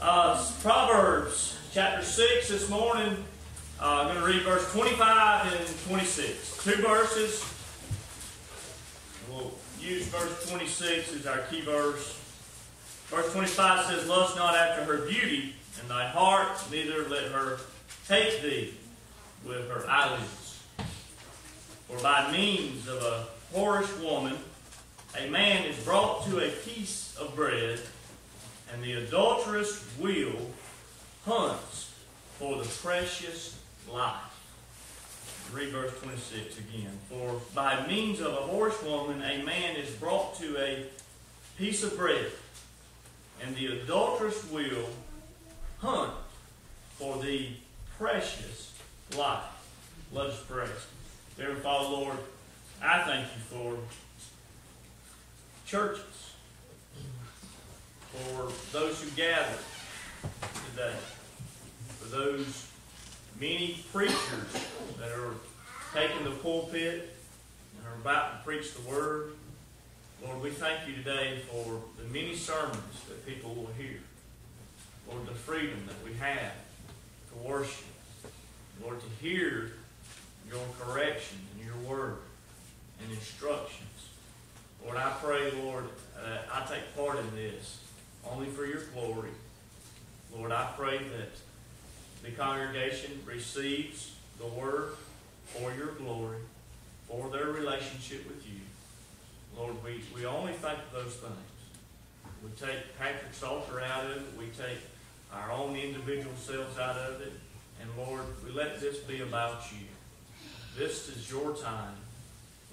Uh, Proverbs chapter 6 this morning. Uh, I'm going to read verse 25 and 26. Two verses. We'll use verse 26 as our key verse. Verse 25 says, Lust not after her beauty, in thy heart, neither let her take thee with her eyelids. For by means of a whorish woman, a man is brought to a piece of bread, and the adulterous will hunts for the precious life. Read verse 26 again. For by means of a horsewoman a man is brought to a piece of bread, and the adulterous will hunt for the precious life. Let us pray. Dear Father, Lord, I thank you for churches, for those who gather today, for those many preachers that are taking the pulpit and are about to preach the word. Lord, we thank you today for the many sermons that people will hear. Lord, the freedom that we have to worship. Lord, to hear your correction and your word and instructions. Lord, I pray, Lord, that I take part in this only for your glory. Lord, I pray that the congregation receives the word for your glory, for their relationship with you. Lord, we, we only think of those things. We take Patrick Salter out of it. We take our own individual selves out of it. And Lord, we let this be about you. This is your time.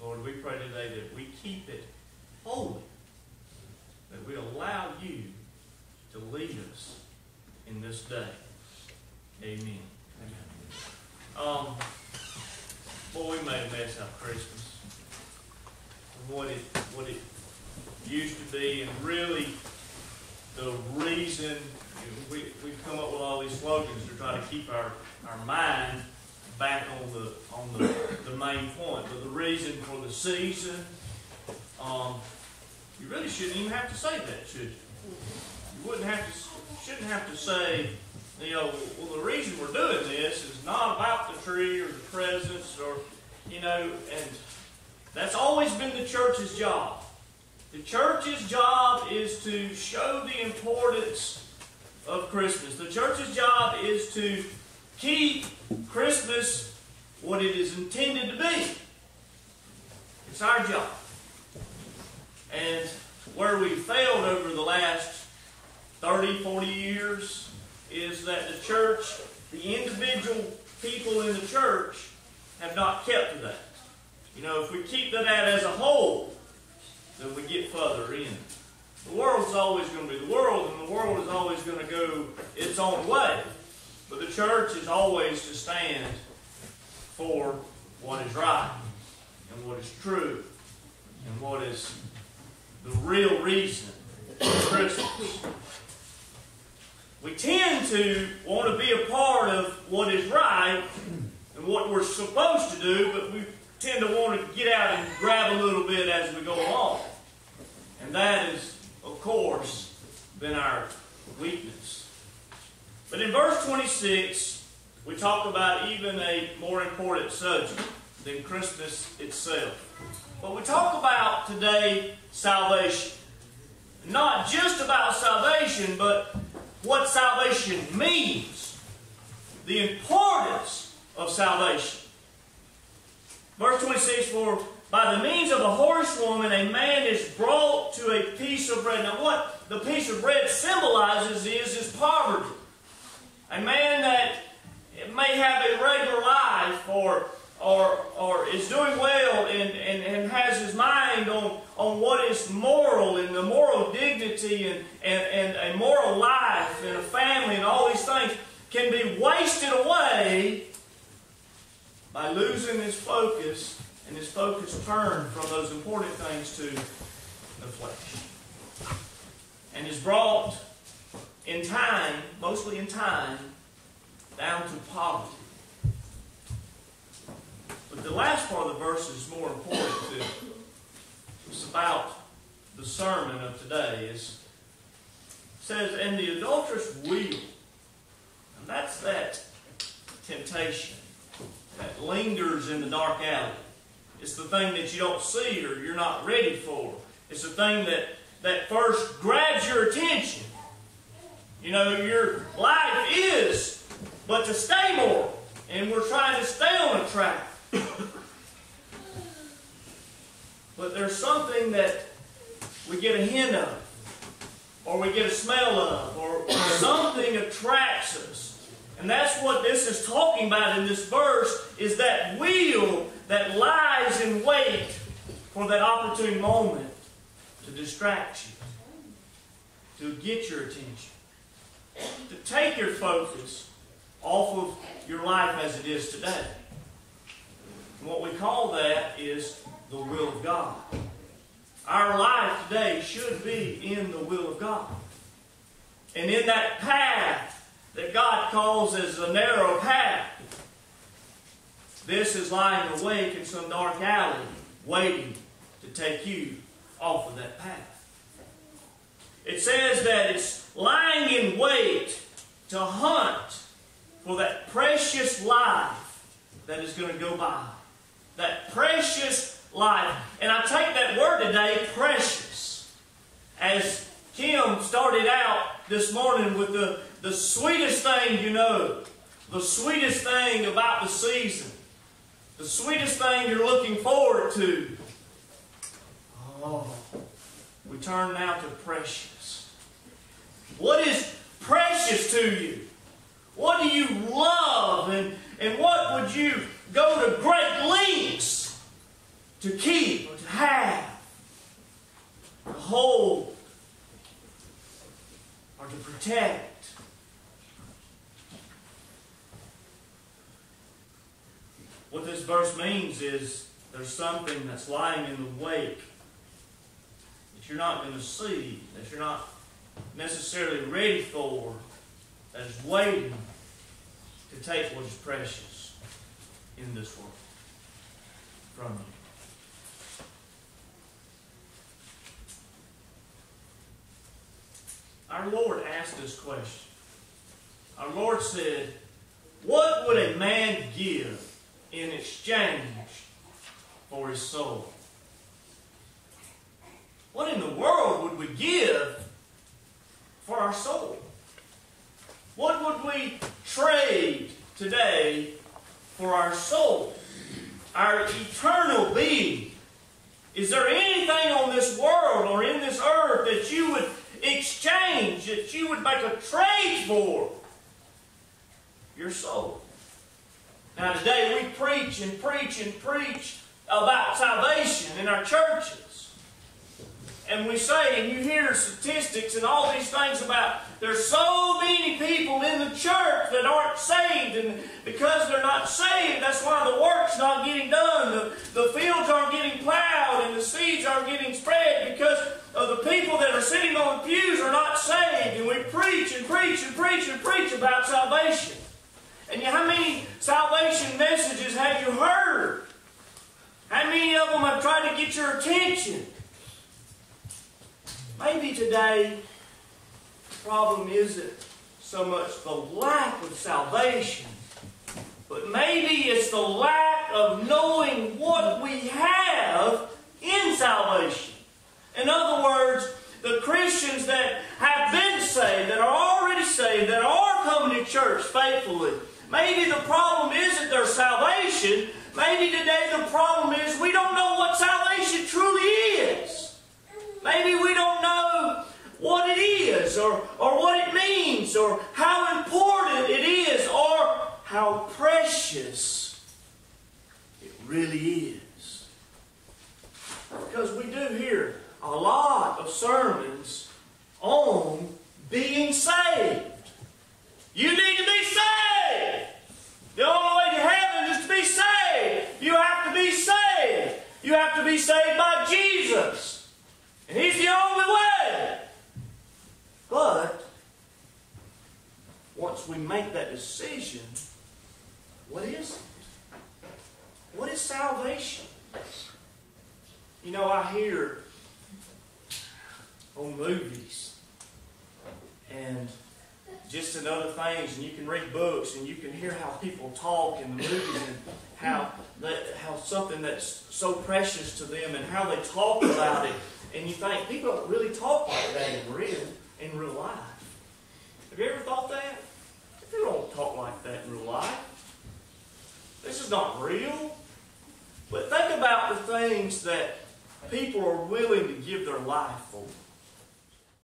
Lord, we pray today that we keep it holy. That we allow you to lead us in this day. Amen. Um, boy, we made a mess of Christmas. What it what it used to be, and really the reason we we've come up with all these slogans to try to keep our, our mind back on the on the, the main point. But the reason for the season, um, you really shouldn't even have to say that, should you? You wouldn't have to shouldn't have to say you know, well, the reason we're doing this is not about the tree or the presents or, you know, and that's always been the church's job. The church's job is to show the importance of Christmas. The church's job is to keep Christmas what it is intended to be. It's our job. And where we failed over the last 30, 40 years is that the church, the individual people in the church, have not kept to that. You know, if we keep to that as a whole, then we get further in. The world's always going to be the world, and the world is always going to go its own way. But the church is always to stand for what is right, and what is true, and what is the real reason for Christmas. We tend to want to be a part of what is right and what we're supposed to do, but we tend to want to get out and grab a little bit as we go along. And that is, of course, been our weakness. But in verse 26, we talk about even a more important subject than Christmas itself. But we talk about today salvation. Not just about salvation, but what salvation means, the importance of salvation. Verse 26 For by the means of a horsewoman a man is brought to a piece of bread. Now, what the piece of bread symbolizes is his poverty. A man that may have a regular life or or, or is doing well and, and, and has his mind on, on what is moral and the moral dignity and, and, and a moral life and a family and all these things can be wasted away by losing his focus and his focus turned from those important things to the flesh. And is brought in time, mostly in time, down to poverty. But the last part of the verse is more important. It's about the sermon of today. Is says, and the adulteress will. And that's that temptation that lingers in the dark alley. It's the thing that you don't see or you're not ready for. It's the thing that, that first grabs your attention. You know, your life is but to stay more. And we're trying to stay on a track. But there's something that we get a hint of, or we get a smell of, or something attracts us. And that's what this is talking about in this verse, is that wheel that lies in wait for that opportune moment to distract you, to get your attention, to take your focus off of your life as it is today. What we call that is the will of God. Our life today should be in the will of God. And in that path that God calls as a narrow path, this is lying awake in some dark alley, waiting to take you off of that path. It says that it's lying in wait to hunt for that precious life that is going to go by. That precious life. And I take that word today, precious. As Kim started out this morning with the, the sweetest thing you know, the sweetest thing about the season, the sweetest thing you're looking forward to. Oh, we turn now to precious. What is precious to you? What do you love? And, and what would you go to great to keep or to have, to hold, or to protect? What this verse means is there's something that's lying in the wake that you're not going to see, that you're not necessarily ready for, that is waiting to take what is precious in this world from you. Our Lord asked this question. Our Lord said, What would a man give in exchange for his soul. What in the world would we give for our soul? What would we trade today for our soul? Our eternal being. Is there anything on this world or in this earth that you would exchange, that you would make a trade for? Your soul. Now, today we preach and preach and preach about salvation in our churches. And we say, and you hear statistics and all these things about there's so many people in the church that aren't saved, and because they're not saved, that's why the work's not getting done. The, the fields aren't getting plowed, and the seeds aren't getting spread because of the people that are sitting on the pews are not saved. And we preach and preach and preach and preach about salvation. And how many salvation messages have you heard? How many of them have tried to get your attention? Maybe today the problem isn't so much the lack of salvation, but maybe it's the lack of knowing what we have in salvation. In other words, the Christians that have been saved, that are already saved, that are coming to church faithfully, Maybe the problem isn't their salvation. Maybe today the problem is we don't know what salvation truly is. Maybe we don't know what it is or, or what it means or how important it is or how precious it really is. Because we do hear a lot of sermons on being saved. You need to be saved. The only way to heaven is to be saved. You have to be saved. You have to be saved by Jesus. And He's the only way. But once we make that decision, what is it? What is salvation? You know, I hear on movies and just in other things, and you can read books, and you can hear how people talk in the movies, and how that, how something that's so precious to them, and how they talk about it, and you think people don't really talk like that in real in real life. Have you ever thought that? People don't talk like that in real life. This is not real. But think about the things that people are willing to give their life for.